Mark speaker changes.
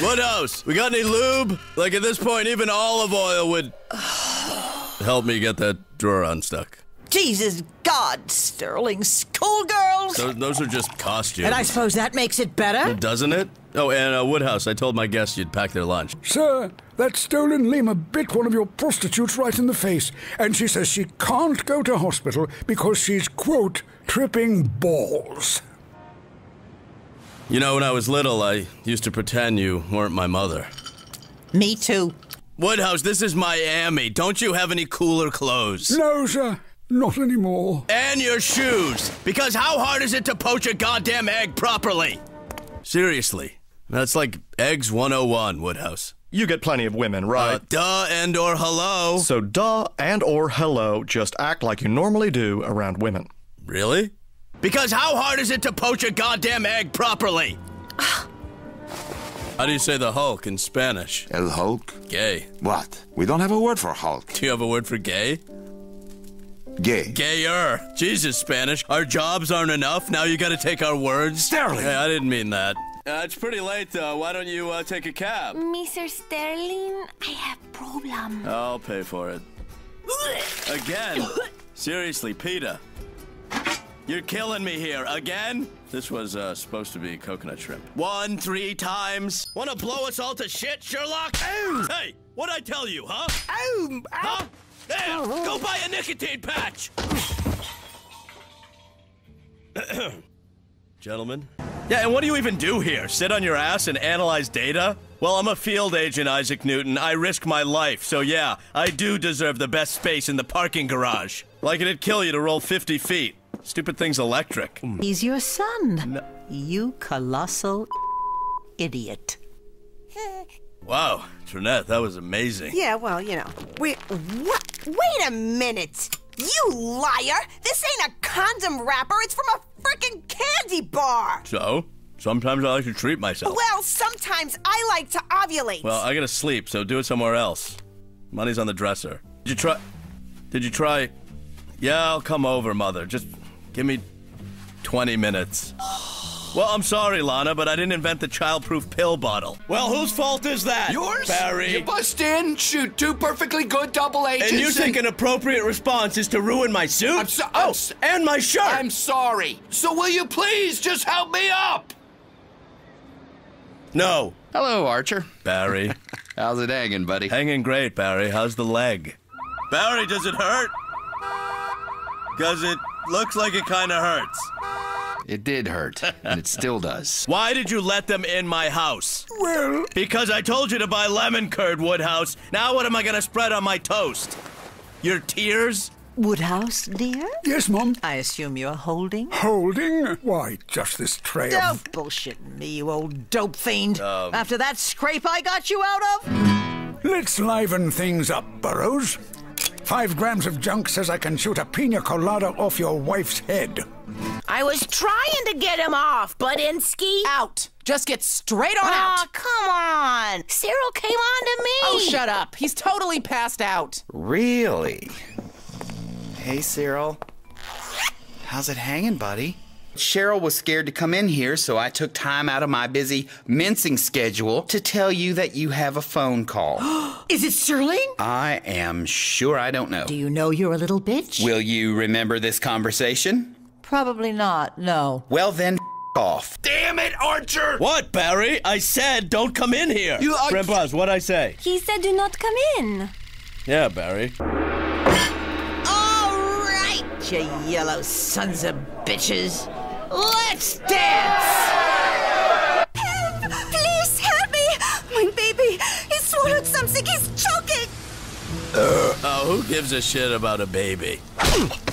Speaker 1: Woodhouse, we got any lube? Like at this point, even olive oil would help me get that drawer unstuck.
Speaker 2: Jesus God, Sterling, schoolgirls!
Speaker 1: Those, those are just costumes.
Speaker 2: and I suppose that makes it better?
Speaker 1: Doesn't it? Oh, and uh, Woodhouse, I told my guests you'd pack their lunch.
Speaker 3: Sir, that stolen Lima bit one of your prostitutes right in the face, and she says she can't go to hospital because she's, quote, tripping balls.
Speaker 1: You know, when I was little, I used to pretend you weren't my mother.
Speaker 2: Me too.
Speaker 1: Woodhouse, this is Miami. Don't you have any cooler clothes?
Speaker 3: No, sir, not anymore.
Speaker 1: And your shoes. Because how hard is it to poach a goddamn egg properly? Seriously. That's like eggs 101, Woodhouse.
Speaker 4: You get plenty of women, right?
Speaker 1: Uh, duh and or hello.
Speaker 4: so duh and or hello, just act like you normally do around women.
Speaker 1: Really? Because how hard is it to poach a goddamn egg properly? how do you say the Hulk in Spanish?
Speaker 5: El Hulk?
Speaker 1: Gay.
Speaker 5: What? We don't have a word for Hulk.
Speaker 1: Do you have a word for gay?
Speaker 5: Gay.
Speaker 1: Gayer. Jesus, Spanish. Our jobs aren't enough. Now you gotta take our words.
Speaker 5: Sterling.
Speaker 1: Hey, I didn't mean that. Uh, it's pretty late, though. Why don't you uh, take a cab?
Speaker 6: Mr. Sterling, I have problem.
Speaker 1: I'll pay for it. Again? Seriously, Peter. You're killing me here. Again? This was uh, supposed to be coconut shrimp. One, three times. Wanna blow us all to shit, Sherlock? Hey, what'd I tell you, huh? Huh? There, go buy a nicotine patch! Gentlemen? Yeah, and what do you even do here? Sit on your ass and analyze data? Well, I'm a field agent, Isaac Newton. I risk my life, so yeah, I do deserve the best space in the parking garage. Like it'd kill you to roll 50 feet. Stupid thing's electric.
Speaker 2: He's your son. You colossal idiot.
Speaker 1: Wow, Trinette, that was amazing.
Speaker 7: Yeah, well, you know. Wait, what? Wait a minute! You liar! This ain't a condom wrapper, it's from a freaking candy bar!
Speaker 1: So, sometimes I like to treat myself.
Speaker 7: Well, sometimes I like to ovulate.
Speaker 1: Well, I gotta sleep, so do it somewhere else. Money's on the dresser. Did you try? Did you try? Yeah, I'll come over, mother. Just give me 20 minutes. Well, I'm sorry, Lana, but I didn't invent the childproof pill bottle. Well, whose fault is that?
Speaker 8: Yours?
Speaker 1: Barry.
Speaker 8: You bust in, shoot two perfectly good double agents.
Speaker 1: and you think an appropriate response is to ruin my suit?
Speaker 8: I'm so- I'm
Speaker 1: oh,
Speaker 8: s-
Speaker 1: and my shirt.
Speaker 8: I'm sorry. So will you please just help me up?
Speaker 1: No,
Speaker 9: Hello, Archer.
Speaker 1: Barry.
Speaker 9: How's it hanging, buddy?
Speaker 1: Hanging great, Barry. How's the leg? Barry, does it hurt? Does it looks like it kind of hurts.
Speaker 9: It did hurt, and it still does.
Speaker 1: Why did you let them in my house?
Speaker 3: Well,
Speaker 1: Because I told you to buy lemon curd, Woodhouse. Now what am I gonna spread on my toast? Your tears?
Speaker 2: Woodhouse, dear?
Speaker 3: yes, Mum.
Speaker 2: I assume you're holding?
Speaker 3: Holding? Why, just this tray of.
Speaker 2: Don't bullshit me, you old dope fiend. Um. After that scrape I got you out of?
Speaker 3: Let's liven things up, Burrows. Five grams of junk says I can shoot a pina colada off your wife's head.
Speaker 10: I was trying to get him off, Budinsky.
Speaker 11: Out. Just get straight on
Speaker 10: Aw,
Speaker 11: out.
Speaker 10: come on. Cyril came on to me.
Speaker 11: Oh, shut up. He's totally passed out.
Speaker 9: Really? Hey, Cyril. How's it hanging, buddy? Cheryl was scared to come in here, so I took time out of my busy mincing schedule to tell you that you have a phone call.
Speaker 2: Is it Sterling?
Speaker 9: I am sure I don't know.
Speaker 2: Do you know you're a little bitch?
Speaker 9: Will you remember this conversation?
Speaker 2: Probably not, no.
Speaker 9: Well, then, off.
Speaker 8: Damn it, Archer!
Speaker 1: What, Barry? I said don't come in here.
Speaker 8: You are-
Speaker 1: Grandpa's, what'd I say?
Speaker 6: He said do not come in.
Speaker 1: Yeah, Barry.
Speaker 2: All right, you yellow sons of bitches. Let's dance!
Speaker 7: Help! Please help me! My baby! He swallowed something! He's choking!
Speaker 1: Oh, who gives a shit about a baby?